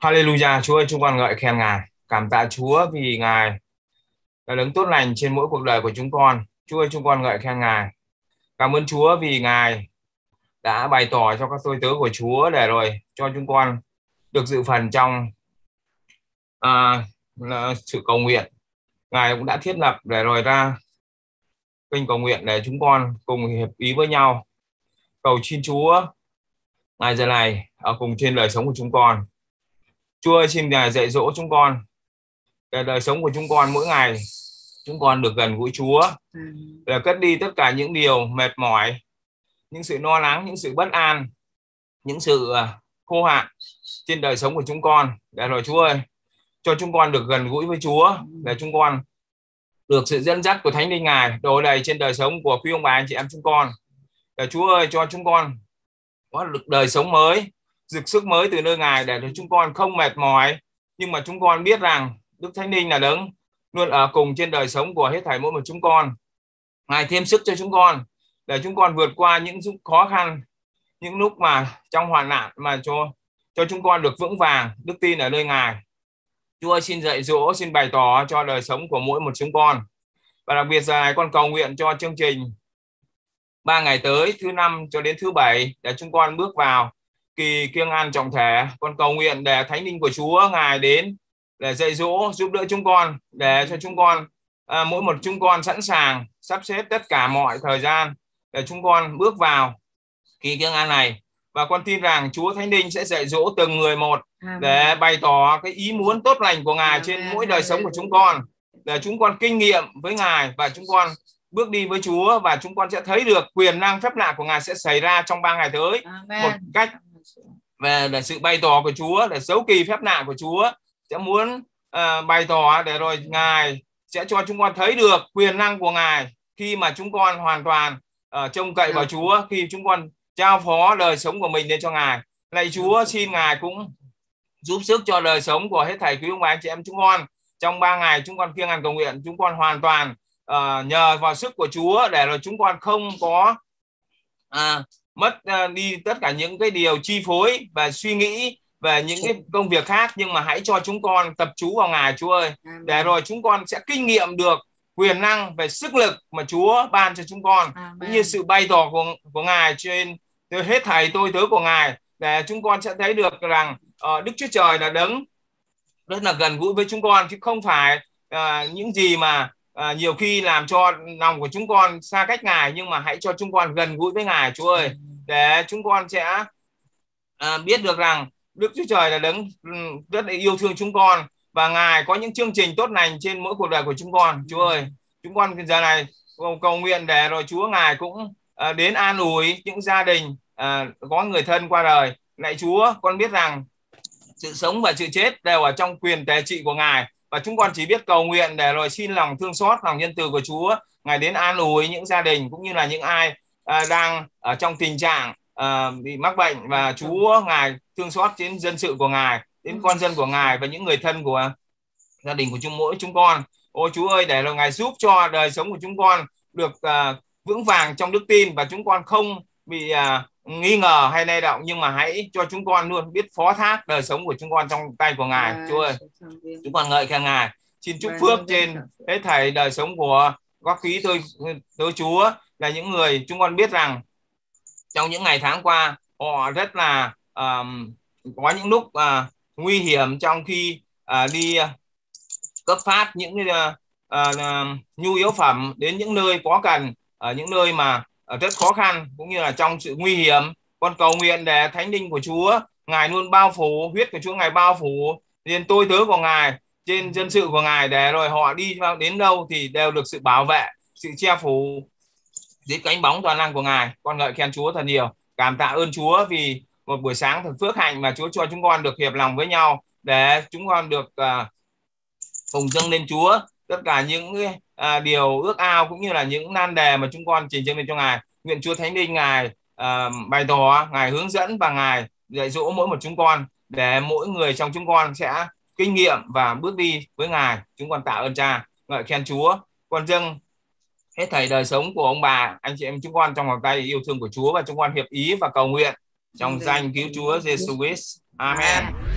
Hallelujah, Chúa ơi, chúng con ngợi khen Ngài. Cảm tạ Chúa vì Ngài đã đứng tốt lành trên mỗi cuộc đời của chúng con. Chúa ơi, chúng con ngợi khen Ngài. Cảm ơn Chúa vì Ngài đã bày tỏ cho các tôi tớ của Chúa để rồi cho chúng con được dự phần trong à, sự cầu nguyện. Ngài cũng đã thiết lập để rồi ra kênh cầu nguyện để chúng con cùng hiệp ý với nhau cầu xin Chúa ngày giờ này ở cùng trên đời sống của chúng con. Chúa ơi, xin Ngài dạy dỗ chúng con. Để đời sống của chúng con mỗi ngày chúng con được gần gũi Chúa. Để cất đi tất cả những điều mệt mỏi, những sự lo lắng, những sự bất an, những sự à, khô hạn trên đời sống của chúng con. Dạ để rồi Chúa ơi cho chúng con được gần gũi với Chúa để chúng con được sự dẫn dắt của Thánh Linh Ngài đổ đầy trên đời sống của quý ông bà anh chị em chúng con. Để Chúa ơi cho chúng con có được đời sống mới rực sức mới từ nơi Ngài để cho chúng con không mệt mỏi. Nhưng mà chúng con biết rằng Đức Thánh Linh là đấng luôn ở cùng trên đời sống của hết thảy mỗi một chúng con. Ngài thêm sức cho chúng con để chúng con vượt qua những khó khăn, những lúc mà trong hoạn nạn mà cho cho chúng con được vững vàng, đức tin ở nơi Ngài. Chúa xin dạy dỗ, xin bày tỏ cho đời sống của mỗi một chúng con. Và đặc biệt giờ này con cầu nguyện cho chương trình ba ngày tới, thứ năm cho đến thứ bảy để chúng con bước vào kỳ kiêng ăn trọng thể. Con cầu nguyện để thánh linh của Chúa ngài đến để dạy dỗ giúp đỡ chúng con để cho chúng con à, mỗi một chúng con sẵn sàng sắp xếp tất cả mọi thời gian để chúng con bước vào kỳ kiêng ăn này. Và con tin rằng Chúa Thánh Linh sẽ dạy dỗ từng người một để bày tỏ cái ý muốn tốt lành của Ngài trên mỗi đời sống của chúng con. Để chúng con kinh nghiệm với Ngài và chúng con bước đi với Chúa và chúng con sẽ thấy được quyền năng phép lạ của Ngài sẽ xảy ra trong ba ngày tới. Amen. một cách về để sự bày tỏ của Chúa để dấu kỳ phép lạ của Chúa sẽ muốn uh, bày tỏ để rồi Ngài sẽ cho chúng con thấy được quyền năng của Ngài khi mà chúng con hoàn toàn uh, trông cậy vào Chúa khi chúng con trao phó đời sống của mình lên cho Ngài. Lạy Chúa xin Ngài cũng giúp sức cho đời sống của hết thảy quý ông bà anh chị em chúng con. Trong ba ngày chúng con kiêng ngàn cầu nguyện chúng con hoàn toàn uh, nhờ vào sức của Chúa để rồi chúng con không có uh, mất uh, đi tất cả những cái điều chi phối và suy nghĩ về những cái công việc khác nhưng mà hãy cho chúng con tập trung vào Ngài Chúa ơi. Để rồi chúng con sẽ kinh nghiệm được quyền năng về sức lực mà Chúa ban cho chúng con Amen. cũng như sự bày tỏ của của Ngài trên hết thầy tôi tớ của Ngài. Để chúng con sẽ thấy được rằng uh, Đức Chúa Trời là đấng rất là gần gũi với chúng con chứ không phải uh, những gì mà uh, nhiều khi làm cho lòng của chúng con xa cách Ngài nhưng mà hãy cho chúng con gần gũi với Ngài Chúa ơi để chúng con sẽ uh, biết được rằng Đức Chúa Trời là đấng ừ, rất là yêu thương chúng con và Ngài có những chương trình tốt lành trên mỗi cuộc đời của chúng con. Chúa ơi chúng con giờ này cầu, cầu nguyện để rồi Chúa Ngài cũng uh, đến an ủi những gia đình uh, có người thân qua đời. Lạy Chúa con biết rằng sự sống và sự chết đều ở trong quyền tề trị của Ngài và chúng con chỉ biết cầu nguyện để rồi xin lòng thương xót lòng nhân từ của Chúa. Ngài đến an ủi những gia đình cũng như là những ai à, đang ở trong tình trạng à, bị mắc bệnh và Chúa ngài thương xót đến dân sự của ngài đến con dân của ngài và những người thân của gia đình của chúng mỗi chúng con. Ôi Chúa ơi để là ngài giúp cho đời sống của chúng con được à, vững vàng trong đức tin và chúng con không bị à, nghi ngờ hay lay động nhưng mà hãy cho chúng con luôn biết phó thác đời sống của chúng con trong tay của ngài. À, chúa ơi chúng con ngợi khen ngài. Xin chúc vâng, phước vâng, trên vâng. hết thảy đời sống của các quý tôi tôi chúa là những người chúng con biết rằng trong những ngày tháng qua họ rất là um, có những lúc uh, nguy hiểm trong khi uh, đi uh, cấp phát những uh, uh, nhu yếu phẩm đến những nơi có cần ở những nơi mà rất khó khăn cũng như là trong sự nguy hiểm. Con cầu nguyện để thánh linh của Chúa ngài luôn bao phủ huyết của Chúa ngài bao phủ. Liền tôi tớ của ngài trên dân sự của ngài để rồi họ đi đến đâu thì đều được sự bảo vệ sự che phủ dưới cánh bóng toàn năng của ngài. Con ngợi khen Chúa thật nhiều. Cảm tạ ơn Chúa vì một buổi sáng thật phước hạnh mà Chúa cho chúng con được hiệp lòng với nhau để chúng con được à, uh, cùng dâng lên Chúa. Tất cả những uh, điều ước ao cũng như là những nan đề mà chúng con trình dâng lên cho ngài. Nguyện Chúa Thánh Linh ngài uh, bày tỏ ngài hướng dẫn và ngài dạy dỗ mỗi một chúng con để mỗi người trong chúng con sẽ kinh nghiệm và bước đi với ngài. Chúng con tạ ơn cha. Ngợi khen Chúa. Con dâng hết thảy đời sống của ông bà anh chị em chúng con trong vòng tay yêu thương của Chúa và chúng con hiệp ý và cầu nguyện trong danh cứu Chúa Giêsu Christ. Amen